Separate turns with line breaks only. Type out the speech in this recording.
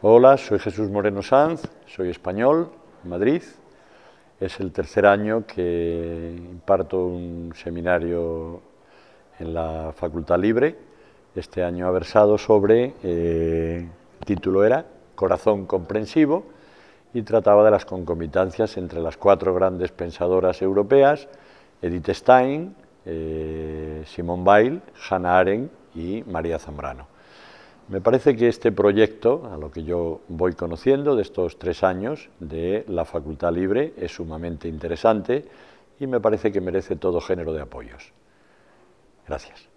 Hola, soy Jesús Moreno Sanz, soy español, Madrid. Es el tercer año que imparto un seminario en la Facultad Libre. Este año ha versado sobre, eh, el título era Corazón comprensivo y trataba de las concomitancias entre las cuatro grandes pensadoras europeas, Edith Stein, eh, Simone Weil, Hannah Arendt y María Zambrano. Me parece que este proyecto, a lo que yo voy conociendo de estos tres años de la Facultad Libre, es sumamente interesante y me parece que merece todo género de apoyos. Gracias.